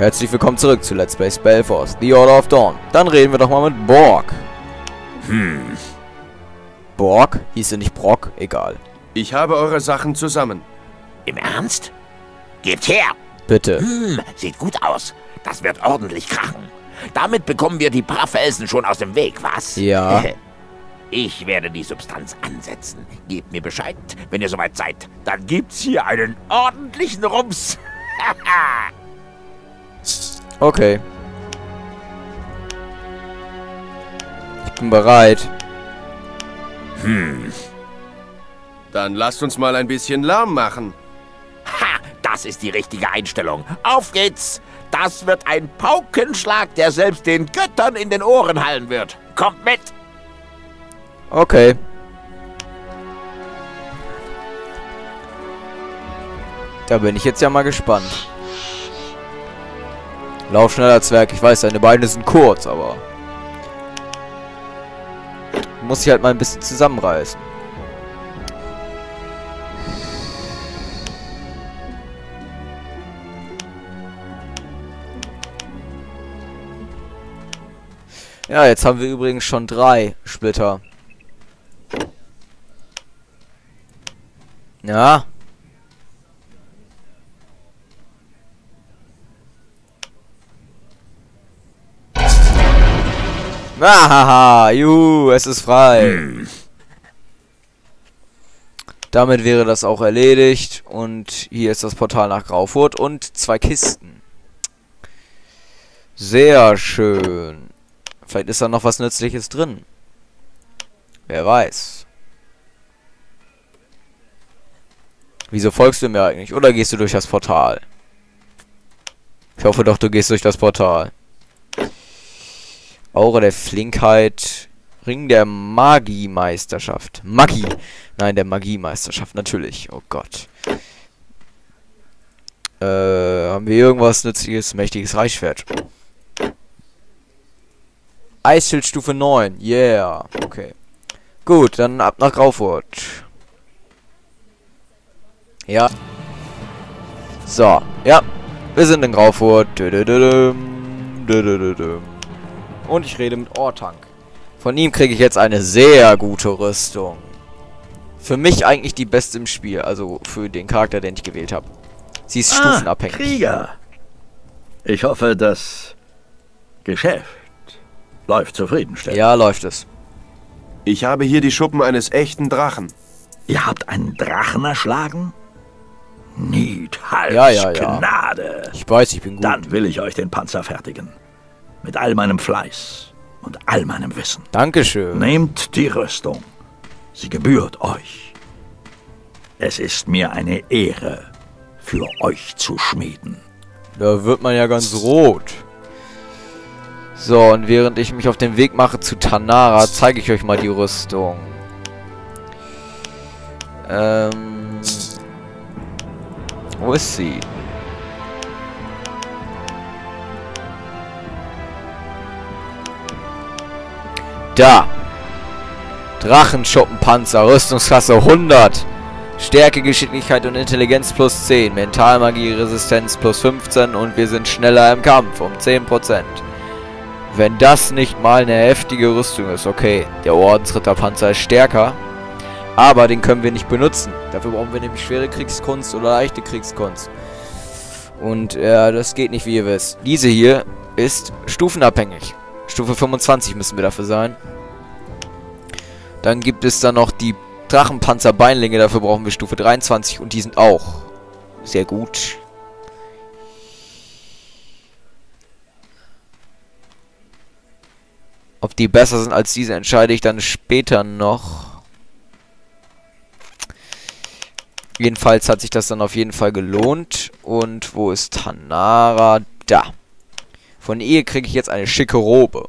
Herzlich willkommen zurück zu Let's Play Spellforce, The Order of Dawn. Dann reden wir doch mal mit Borg. Hm. Borg? Hieß er nicht Brock? Egal. Ich habe eure Sachen zusammen. Im Ernst? Gebt her! Bitte. Hm, sieht gut aus. Das wird ordentlich krachen. Damit bekommen wir die paar Felsen schon aus dem Weg, was? Ja. Ich werde die Substanz ansetzen. Gebt mir Bescheid, wenn ihr soweit seid. Dann gibt's hier einen ordentlichen Rums. Okay. Ich bin bereit. hm. Dann lasst uns mal ein bisschen Lärm machen. Ha, das ist die richtige Einstellung. Auf geht's! Das wird ein Paukenschlag, der selbst den Göttern in den Ohren hallen wird. Kommt mit! Okay. Da bin ich jetzt ja mal gespannt. Lauf schneller, Zwerg. Ich weiß, deine Beine sind kurz, aber... Muss ich halt mal ein bisschen zusammenreißen. Ja, jetzt haben wir übrigens schon drei Splitter. Ja. Ahaha, juhu, es ist frei. Damit wäre das auch erledigt. Und hier ist das Portal nach Graufurt und zwei Kisten. Sehr schön. Vielleicht ist da noch was Nützliches drin. Wer weiß. Wieso folgst du mir eigentlich? Oder gehst du durch das Portal? Ich hoffe doch, du gehst durch das Portal. Aura der Flinkheit. Ring der Magiemeisterschaft. Magie. Nein, der Magiemeisterschaft, natürlich. Oh Gott. Äh, haben wir irgendwas nützliches, mächtiges Reichschwert? Eisschild Stufe 9. Yeah. Okay. Gut, dann ab nach Graufurt. Ja. So, ja. Wir sind in Graufurt. Dödödödüm, dödödödüm. Und ich rede mit Ortank. Von ihm kriege ich jetzt eine sehr gute Rüstung. Für mich eigentlich die beste im Spiel. Also für den Charakter, den ich gewählt habe. Sie ist Ah, stufenabhängig. Krieger. Ich hoffe, das Geschäft läuft zufriedenstellend. Ja, läuft es. Ich habe hier die Schuppen eines echten Drachen. Ihr habt einen Drachen erschlagen? Niedhals Ja, ja, ja. Gnade. Ich weiß, ich bin gut. Dann will ich euch den Panzer fertigen. Mit all meinem Fleiß und all meinem Wissen. Dankeschön. Nehmt die Rüstung. Sie gebührt euch. Es ist mir eine Ehre, für euch zu schmieden. Da wird man ja ganz rot. So, und während ich mich auf den Weg mache zu Tanara, zeige ich euch mal die Rüstung. Ähm... Wo ist sie? Da! Drachenschuppenpanzer, Rüstungsklasse 100. Stärke, Geschicklichkeit und Intelligenz plus 10. Mentalmagie, Resistenz plus 15 und wir sind schneller im Kampf um 10%. Wenn das nicht mal eine heftige Rüstung ist, okay. Der Ordensritterpanzer ist stärker, aber den können wir nicht benutzen. Dafür brauchen wir nämlich schwere Kriegskunst oder leichte Kriegskunst. Und ja, das geht nicht, wie ihr wisst. Diese hier ist stufenabhängig. Stufe 25 müssen wir dafür sein. Dann gibt es dann noch die Drachenpanzer-Beinlinge. Dafür brauchen wir Stufe 23 und die sind auch sehr gut. Ob die besser sind als diese, entscheide ich dann später noch. Jedenfalls hat sich das dann auf jeden Fall gelohnt. Und wo ist Tanara? Da. Von ihr kriege ich jetzt eine schicke Robe.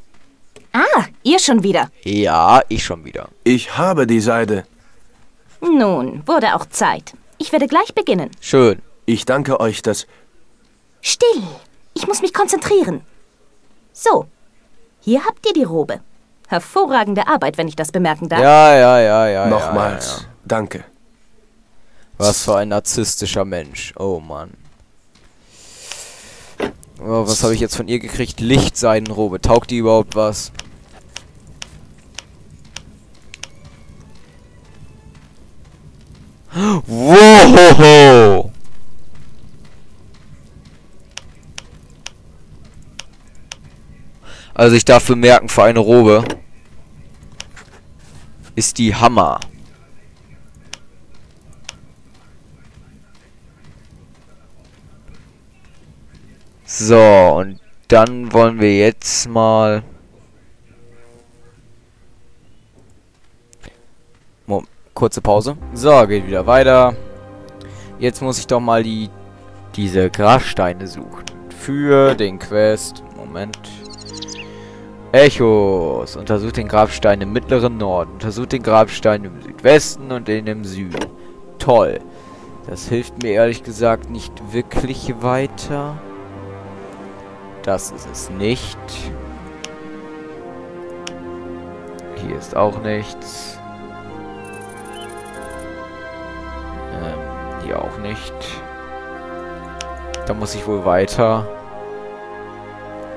Ah, ihr schon wieder. Ja, ich schon wieder. Ich habe die Seide. Nun, wurde auch Zeit. Ich werde gleich beginnen. Schön. Ich danke euch, dass... Still. Ich muss mich konzentrieren. So. Hier habt ihr die Robe. Hervorragende Arbeit, wenn ich das bemerken darf. Ja, ja, ja, ja. Nochmals. Ja, ja. Danke. Was für ein narzisstischer Mensch. Oh Mann. Oh, was habe ich jetzt von ihr gekriegt? Lichtseidenrobe. Taugt die überhaupt was? Wow! Also ich darf bemerken, für eine Robe ist die Hammer. So, und dann wollen wir jetzt mal... Mo kurze Pause. So, geht wieder weiter. Jetzt muss ich doch mal die diese Grassteine suchen. Für den Quest. Moment. Echos. Untersucht den Grabstein im mittleren Norden. Untersucht den Grabstein im Südwesten und den im Süden. Toll. Das hilft mir ehrlich gesagt nicht wirklich weiter. Das ist es nicht. Hier ist auch nichts. Ähm, hier auch nicht. Da muss ich wohl weiter.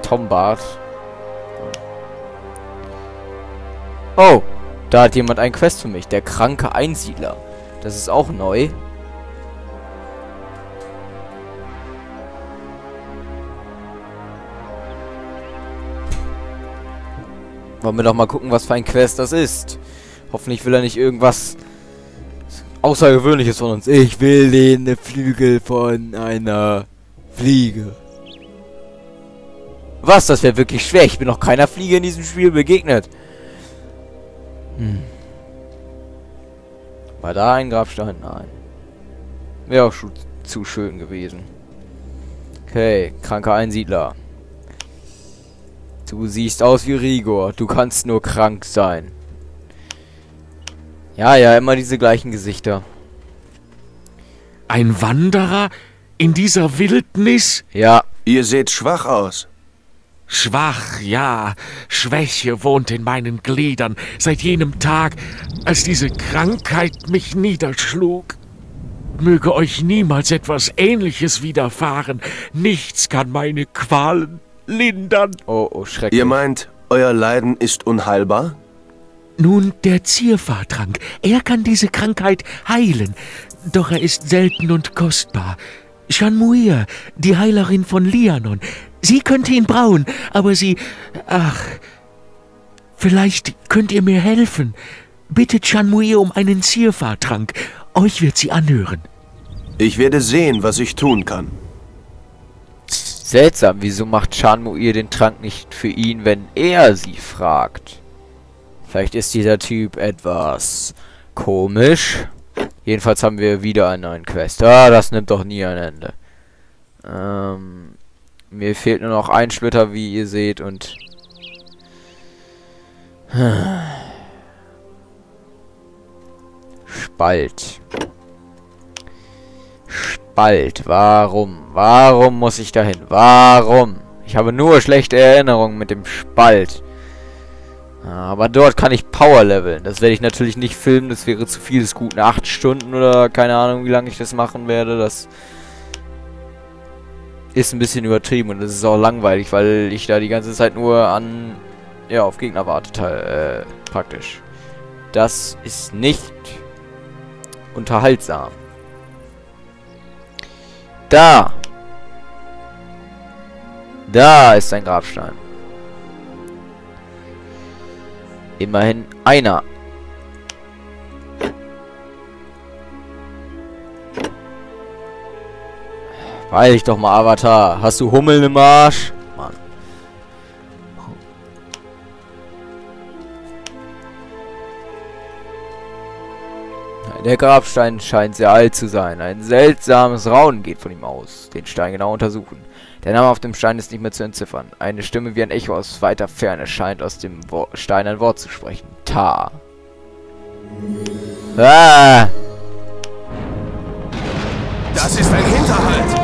Tombart. Oh, da hat jemand ein Quest für mich. Der kranke Einsiedler. Das ist auch neu. Wollen wir doch mal gucken, was für ein Quest das ist. Hoffentlich will er nicht irgendwas Außergewöhnliches von uns. Ich will den Flügel von einer Fliege. Was? Das wäre wirklich schwer. Ich bin noch keiner Fliege in diesem Spiel begegnet. Hm. War da ein Grabstein? Nein. Wäre auch schon zu schön gewesen. Okay, kranker Einsiedler. Du siehst aus wie Rigor. Du kannst nur krank sein. Ja, ja, immer diese gleichen Gesichter. Ein Wanderer in dieser Wildnis? Ja. Ihr seht schwach aus. Schwach, ja. Schwäche wohnt in meinen Gliedern seit jenem Tag, als diese Krankheit mich niederschlug. Möge euch niemals etwas Ähnliches widerfahren. Nichts kann meine Qualen lindern. Oh, oh, schrecklich. Ihr meint, euer Leiden ist unheilbar? Nun, der Zierfahrtrank. Er kann diese Krankheit heilen. Doch er ist selten und kostbar. Shanmuir, die Heilerin von Lianon. Sie könnte ihn brauen, aber sie... Ach... Vielleicht könnt ihr mir helfen. Bittet Shanmuir um einen Zierfahrtrank. Euch wird sie anhören. Ich werde sehen, was ich tun kann. Seltsam, wieso macht Shanmuir den Trank nicht für ihn, wenn er sie fragt? Vielleicht ist dieser Typ etwas komisch. Jedenfalls haben wir wieder einen neuen Quest. Ah, das nimmt doch nie ein Ende. Ähm, mir fehlt nur noch ein Splitter, wie ihr seht, und... Spalt. Spalt. Warum? Warum muss ich dahin? Warum? Ich habe nur schlechte Erinnerungen mit dem Spalt. Aber dort kann ich Power leveln. Das werde ich natürlich nicht filmen. Das wäre zu viel des guten 8 Stunden oder keine Ahnung, wie lange ich das machen werde. Das ist ein bisschen übertrieben und das ist auch langweilig, weil ich da die ganze Zeit nur an ja, auf Gegner warte, äh, praktisch. Das ist nicht unterhaltsam. Da! Da ist ein Grabstein. Immerhin einer. Weil ich doch mal, Avatar. Hast du Hummeln im Arsch? Der Grabstein scheint sehr alt zu sein. Ein seltsames Raunen geht von ihm aus. Den Stein genau untersuchen. Der Name auf dem Stein ist nicht mehr zu entziffern. Eine Stimme wie ein Echo aus weiter Ferne scheint aus dem Wo Stein ein Wort zu sprechen. Ta. Ah! Das ist ein Hinterhalt!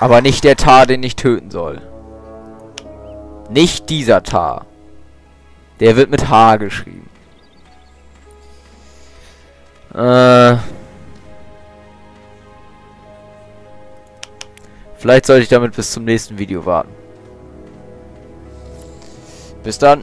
Aber nicht der Tar, den ich töten soll. Nicht dieser Tar. Der wird mit H geschrieben. Äh. Vielleicht sollte ich damit bis zum nächsten Video warten. Bis dann.